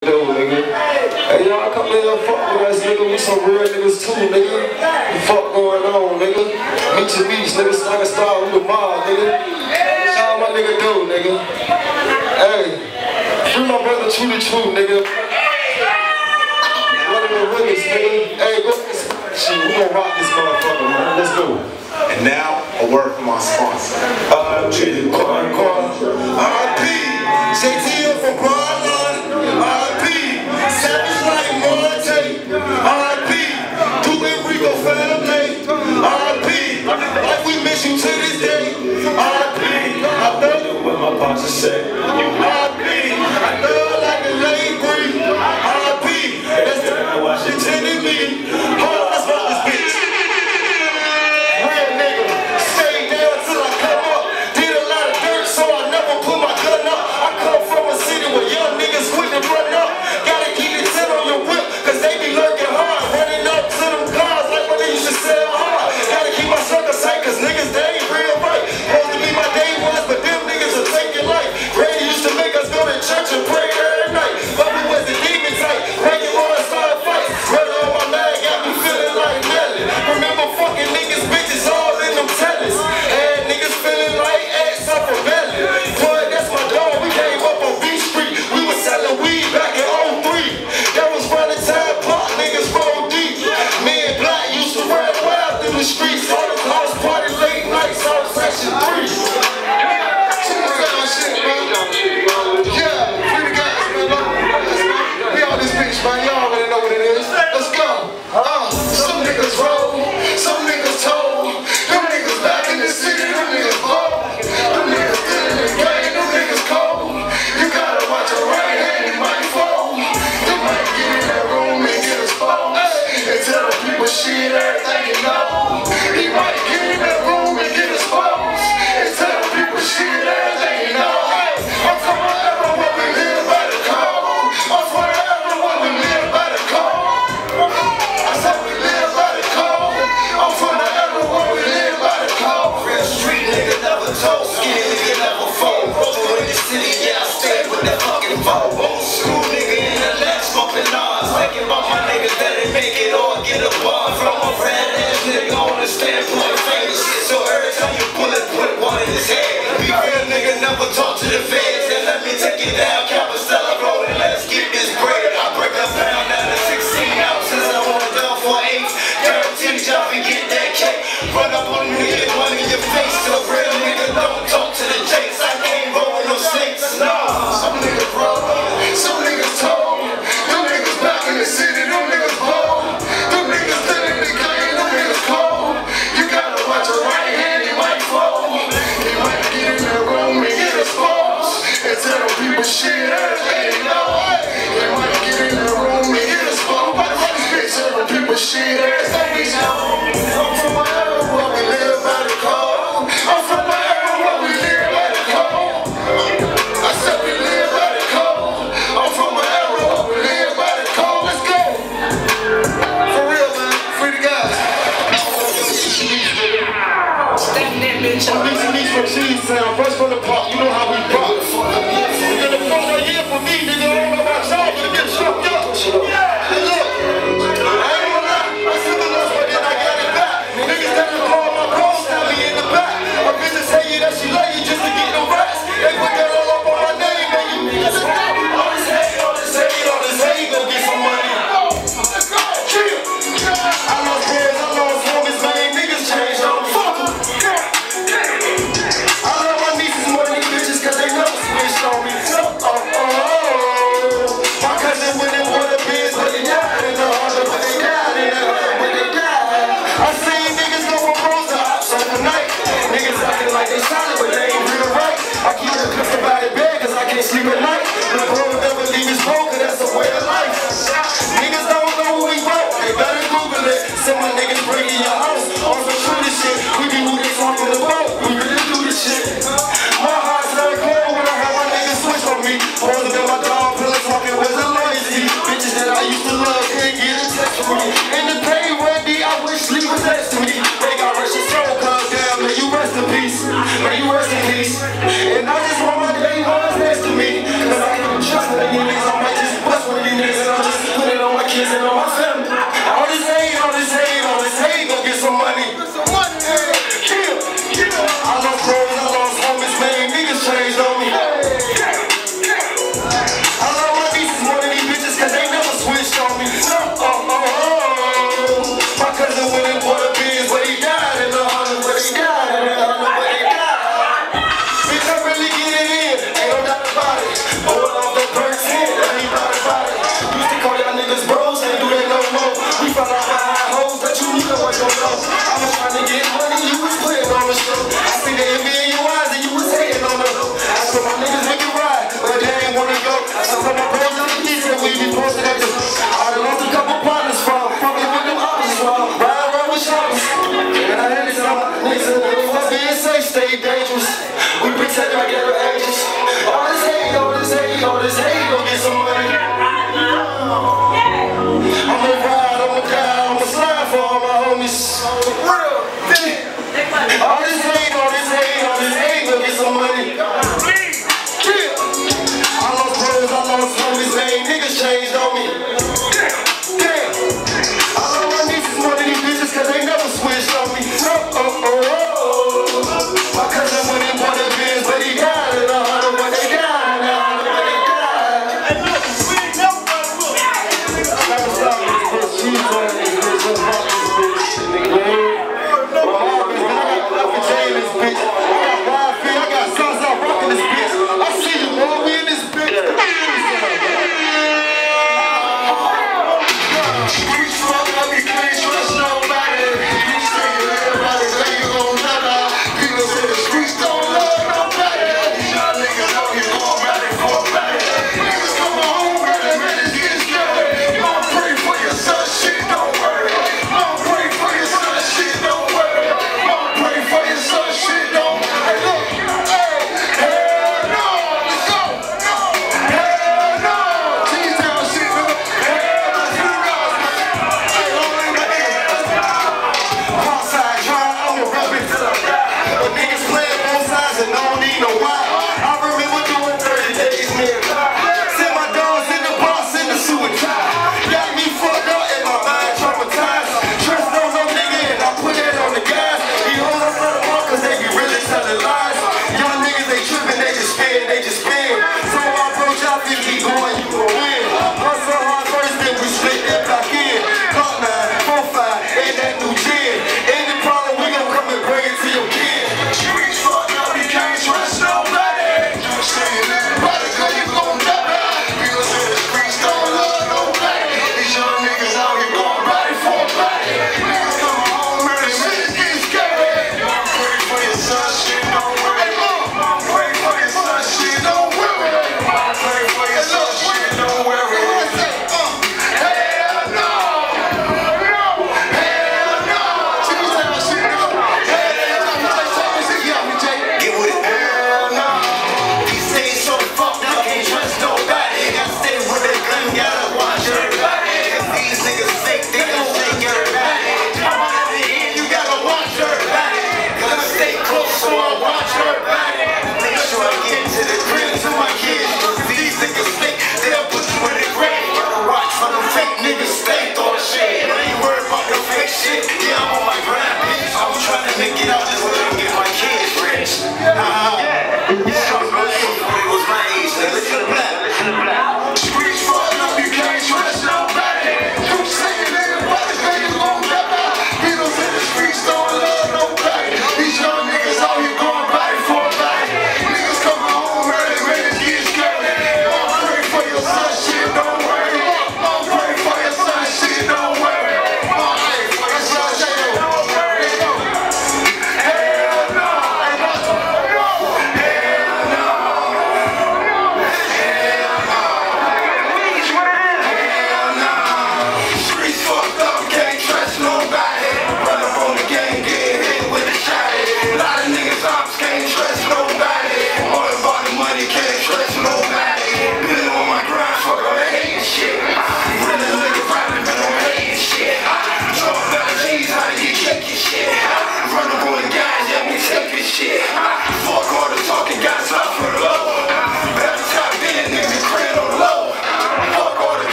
though. Hey, y'all come here and fuck with us, nigga. We some real niggas too, nigga. What the fuck going on, nigga? Meet your beach, nigga. Sniper star with the mob, nigga. Shout out my nigga dude, nigga. Hey, free my brother true to true, nigga. One of the realest, nigga. Hey, go Shit, we gon' rock this motherfucker, man. Let's go. And now, a word from our sponsor. Uh, Jimmy Corn Corn. R.I.P. JT from Corn. R.I.P. to Enrico Family. R.I.P. Like we miss you to this day.